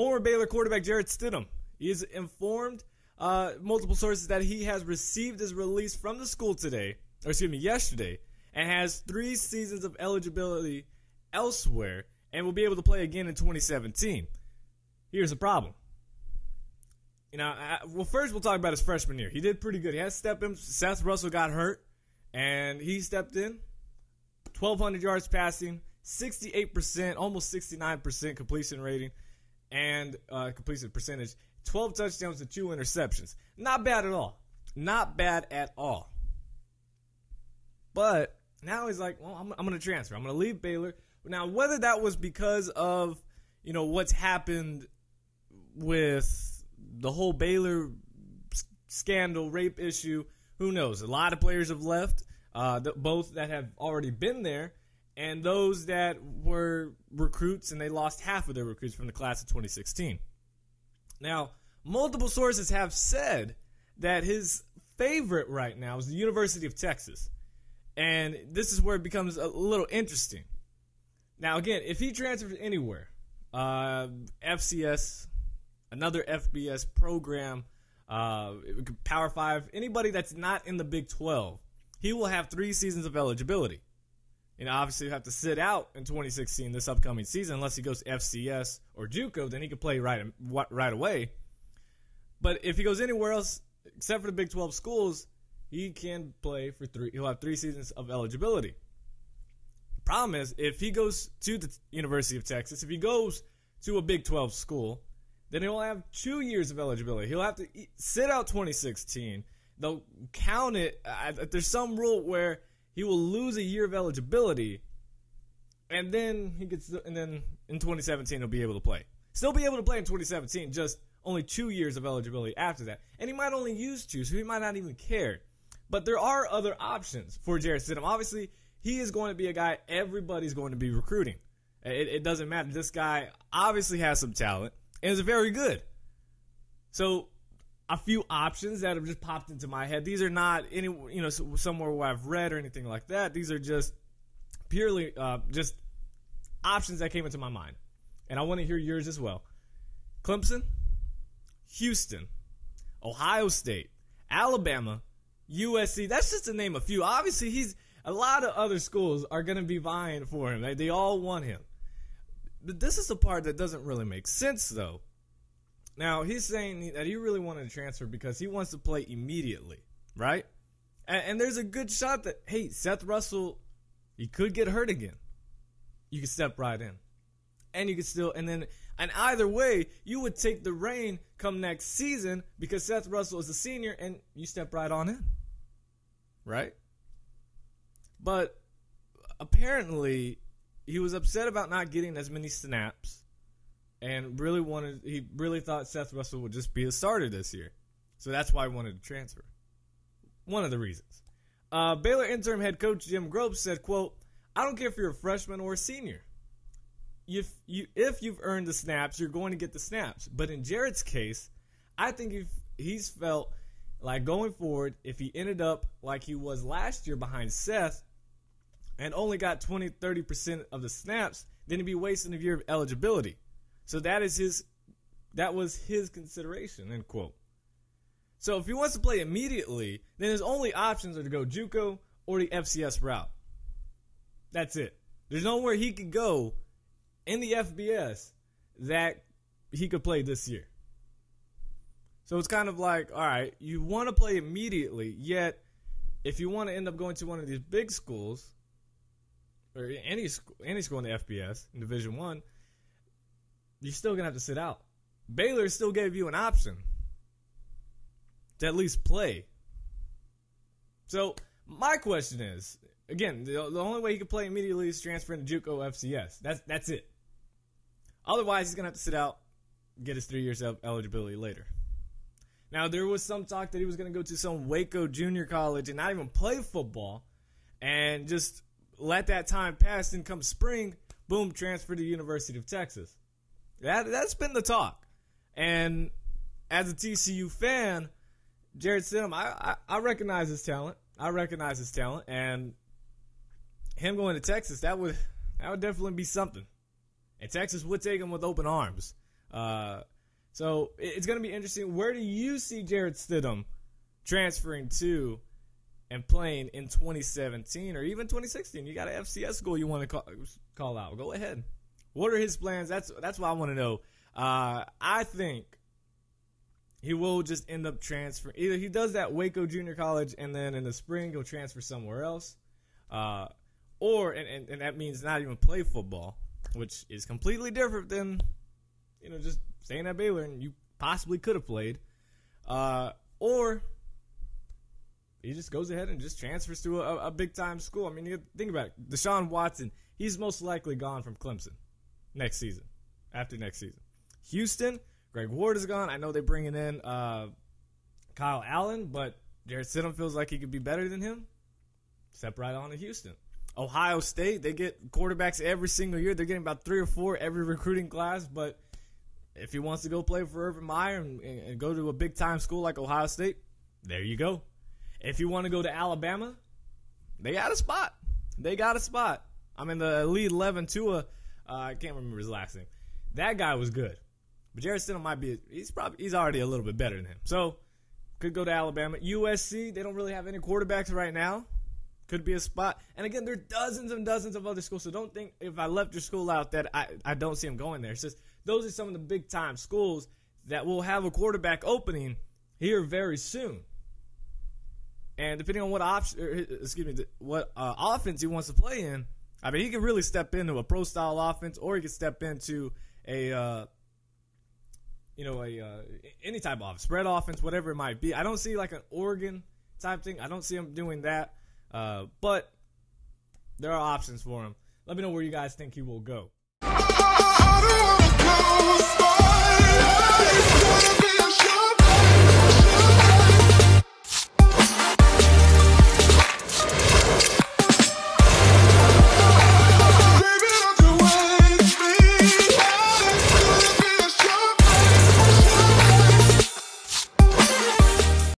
former Baylor quarterback Jarrett Stidham. He has informed uh, multiple sources that he has received his release from the school today, or excuse me, yesterday, and has three seasons of eligibility elsewhere and will be able to play again in 2017. Here's the problem. You know, I, well, first we'll talk about his freshman year. He did pretty good. He had stepped in. Seth Russell got hurt, and he stepped in. 1,200 yards passing, 68%, almost 69% completion rating, and uh, completion percentage. 12 touchdowns to two interceptions. Not bad at all. Not bad at all. But now he's like, well, I'm, I'm going to transfer. I'm going to leave Baylor. Now, whether that was because of, you know, what's happened with the whole Baylor scandal, rape issue, who knows? A lot of players have left, uh, the, both that have already been there and those that were recruits and they lost half of their recruits from the class of 2016. Now, multiple sources have said that his favorite right now is the University of Texas. And this is where it becomes a little interesting. Now, again, if he transfers anywhere, uh, FCS, another FBS program, uh, Power 5, anybody that's not in the Big 12, he will have three seasons of eligibility. And obviously, have to sit out in 2016 this upcoming season unless he goes to FCS or JUCO. Then he could play right right away. But if he goes anywhere else except for the Big 12 schools, he can play for three. He'll have three seasons of eligibility. The problem is if he goes to the University of Texas, if he goes to a Big 12 school, then he'll have two years of eligibility. He'll have to sit out 2016. They'll count it. there's some rule where he will lose a year of eligibility, and then he gets, and then in 2017 he'll be able to play. Still be able to play in 2017, just only two years of eligibility after that. And he might only use two, so he might not even care. But there are other options for Jarrett Stidham. Obviously, he is going to be a guy everybody's going to be recruiting. It, it doesn't matter. This guy obviously has some talent and is very good. So a few options that have just popped into my head. These are not any you know somewhere where I've read or anything like that. These are just purely uh, just options that came into my mind, and I want to hear yours as well. Clemson, Houston, Ohio State, Alabama, USC. That's just to name a few. Obviously, he's a lot of other schools are going to be vying for him. They, they all want him. But this is the part that doesn't really make sense, though. Now, he's saying that he really wanted to transfer because he wants to play immediately, right? And, and there's a good shot that, hey, Seth Russell, he could get hurt again. You could step right in. And you could still, and then, and either way, you would take the reign come next season because Seth Russell is a senior and you step right on in. Right? But apparently, he was upset about not getting as many snaps and really wanted he really thought Seth Russell would just be a starter this year. So that's why he wanted to transfer. One of the reasons. Uh, Baylor interim head coach Jim Grobe said, quote, I don't care if you're a freshman or a senior. If, you, if you've earned the snaps, you're going to get the snaps. But in Jarrett's case, I think if he's felt like going forward, if he ended up like he was last year behind Seth and only got 20, 30% of the snaps, then he'd be wasting a year of eligibility. So that is his that was his consideration, end quote. So if he wants to play immediately, then his only options are to go JUCO or the FCS route. That's it. There's nowhere he could go in the FBS that he could play this year. So it's kind of like, all right, you want to play immediately, yet if you want to end up going to one of these big schools or any school, any school in the FBS in Division One, you're still gonna have to sit out. Baylor still gave you an option to at least play. So my question is, again, the, the only way he can play immediately is transferring to JUCO FCS. That's that's it. Otherwise, he's gonna have to sit out, get his three years of eligibility later. Now there was some talk that he was gonna go to some Waco junior college and not even play football, and just let that time pass. And come spring, boom, transfer to University of Texas. That that's been the talk. And as a TCU fan, Jarrett Stidham, I, I, I recognize his talent. I recognize his talent, and him going to Texas, that would that would definitely be something. And Texas would take him with open arms. Uh, so it's going to be interesting. Where do you see Jarrett Stidham transferring to and playing in 2017 or even 2016? You got an FCS goal you want to call, call out. Go ahead. What are his plans? That's that's what I want to know. Uh, I think he will just end up transferring. Either he does that Waco Junior College, and then in the spring he'll transfer somewhere else, uh, or and, and, and that means not even play football, which is completely different than you know just staying at Baylor and you possibly could have played, uh, or he just goes ahead and just transfers to a, a big time school. I mean, you think about it. Deshaun Watson, he's most likely gone from Clemson next season, after next season. Houston, Greg Ward is gone. I know they're bringing in uh, Kyle Allen, but Jarrett Stidham feels like he could be better than him. Step right on to Houston. Ohio State, they get quarterbacks every single year. They're getting about three or four every recruiting class, but if he wants to go play for Urban Meyer and, and go to a big time school like Ohio State, there you go. If you want to go to Alabama, they got a spot. They got a spot. I'm in the Elite 11 Tua. Uh, I can't remember his last name. That guy was good. But Jarrett Stidham might be he's probably he's already a little bit better than him. So could go to Alabama. USC, they don't really have any quarterbacks right now. Could be a spot. And again, there are dozens and dozens of other schools. So don't think if I left your school out that I, I don't see him going there. It's just those are some of the big time schools that will have a quarterback opening here very soon. And depending on what option, excuse me, what uh, offense he wants to play in, I mean, he can really step into a pro style offense, or he can step into a uh, you know, a uh, any type of spread offense, whatever it might be. I don't see like an Oregon type thing. I don't see him doing that. Uh, but there are options for him. Let me know where you guys think he will go.